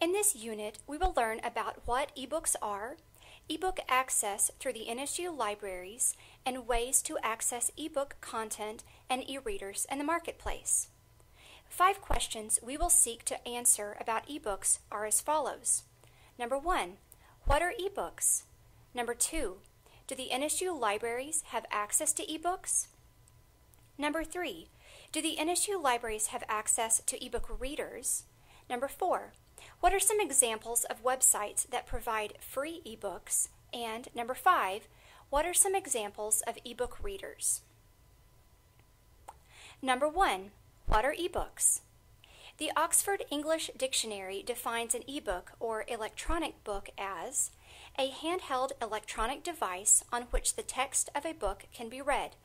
In this unit, we will learn about what ebooks are, ebook access through the NSU libraries, and ways to access ebook content and e-readers in the marketplace. Five questions we will seek to answer about ebooks are as follows. Number one, what are ebooks? Number two, do the NSU libraries have access to ebooks? Number three, do the NSU libraries have access to ebook readers? Number four, what are some examples of websites that provide free ebooks? And number five, what are some examples of ebook readers? Number one, what are ebooks? The Oxford English Dictionary defines an ebook or electronic book as a handheld electronic device on which the text of a book can be read.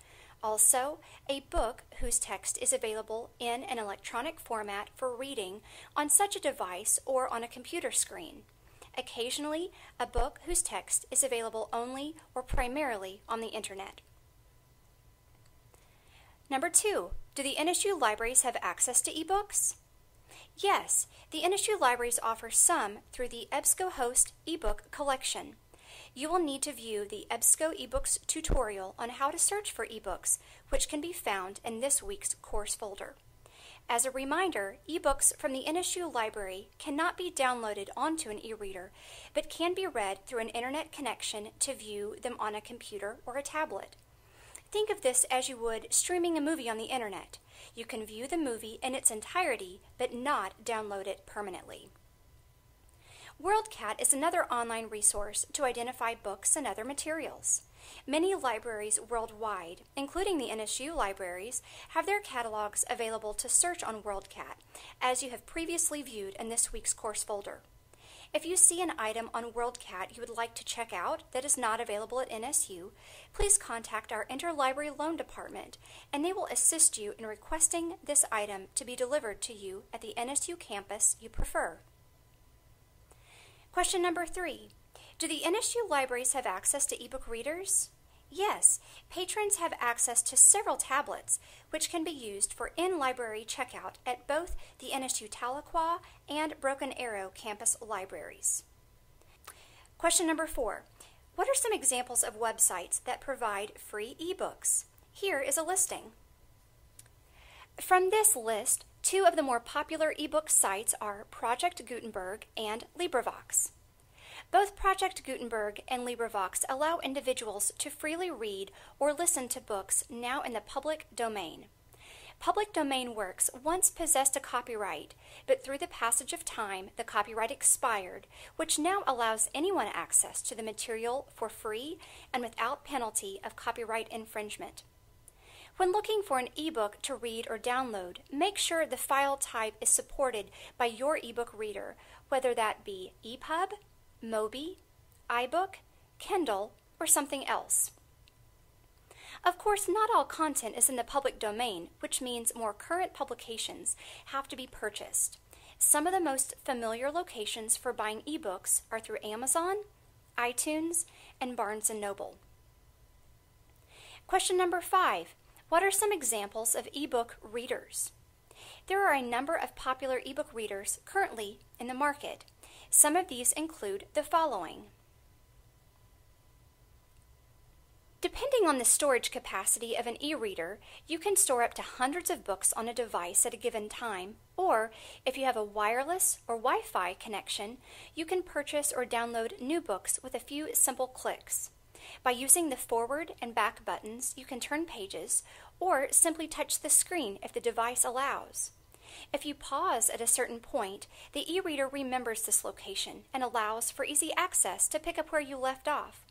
Also, a book whose text is available in an electronic format for reading on such a device or on a computer screen. Occasionally, a book whose text is available only or primarily on the internet. Number two, do the NSU libraries have access to ebooks? Yes, the NSU libraries offer some through the EBSCOhost ebook collection. You will need to view the EBSCO eBooks tutorial on how to search for ebooks, which can be found in this week's course folder. As a reminder, ebooks from the NSU library cannot be downloaded onto an e-reader, but can be read through an internet connection to view them on a computer or a tablet. Think of this as you would streaming a movie on the internet. You can view the movie in its entirety, but not download it permanently. WorldCat is another online resource to identify books and other materials. Many libraries worldwide, including the NSU libraries, have their catalogs available to search on WorldCat, as you have previously viewed in this week's course folder. If you see an item on WorldCat you would like to check out that is not available at NSU, please contact our Interlibrary Loan Department and they will assist you in requesting this item to be delivered to you at the NSU campus you prefer. Question number three. Do the NSU libraries have access to ebook readers? Yes, patrons have access to several tablets, which can be used for in-library checkout at both the NSU Tahlequah and Broken Arrow campus libraries. Question number four. What are some examples of websites that provide free ebooks? Here is a listing. From this list, Two of the more popular ebook sites are Project Gutenberg and LibriVox. Both Project Gutenberg and LibriVox allow individuals to freely read or listen to books now in the public domain. Public domain works once possessed a copyright, but through the passage of time, the copyright expired, which now allows anyone access to the material for free and without penalty of copyright infringement. When looking for an ebook to read or download, make sure the file type is supported by your ebook reader, whether that be EPUB, Mobi, iBook, Kindle, or something else. Of course, not all content is in the public domain, which means more current publications have to be purchased. Some of the most familiar locations for buying ebooks are through Amazon, iTunes, and Barnes & Noble. Question number five. What are some examples of ebook readers? There are a number of popular ebook readers currently in the market. Some of these include the following. Depending on the storage capacity of an e-reader, you can store up to hundreds of books on a device at a given time, or if you have a wireless or Wi-Fi connection, you can purchase or download new books with a few simple clicks. By using the forward and back buttons, you can turn pages or simply touch the screen if the device allows. If you pause at a certain point, the e-reader remembers this location and allows for easy access to pick up where you left off,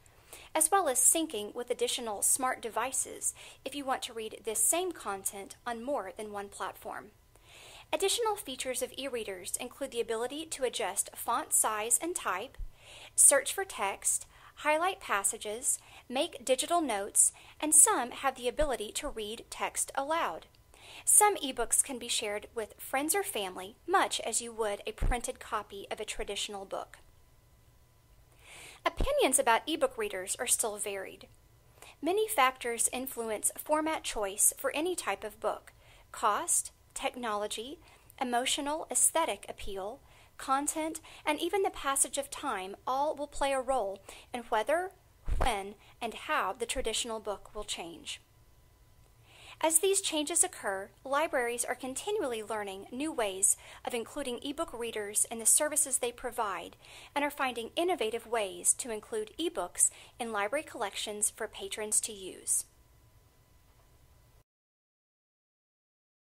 as well as syncing with additional smart devices if you want to read this same content on more than one platform. Additional features of e-readers include the ability to adjust font size and type, search for text, highlight passages, make digital notes, and some have the ability to read text aloud. Some ebooks can be shared with friends or family, much as you would a printed copy of a traditional book. Opinions about ebook readers are still varied. Many factors influence format choice for any type of book cost, technology, emotional aesthetic appeal, content, and even the passage of time all will play a role in whether, when, and how the traditional book will change. As these changes occur, libraries are continually learning new ways of including ebook readers in the services they provide and are finding innovative ways to include ebooks in library collections for patrons to use.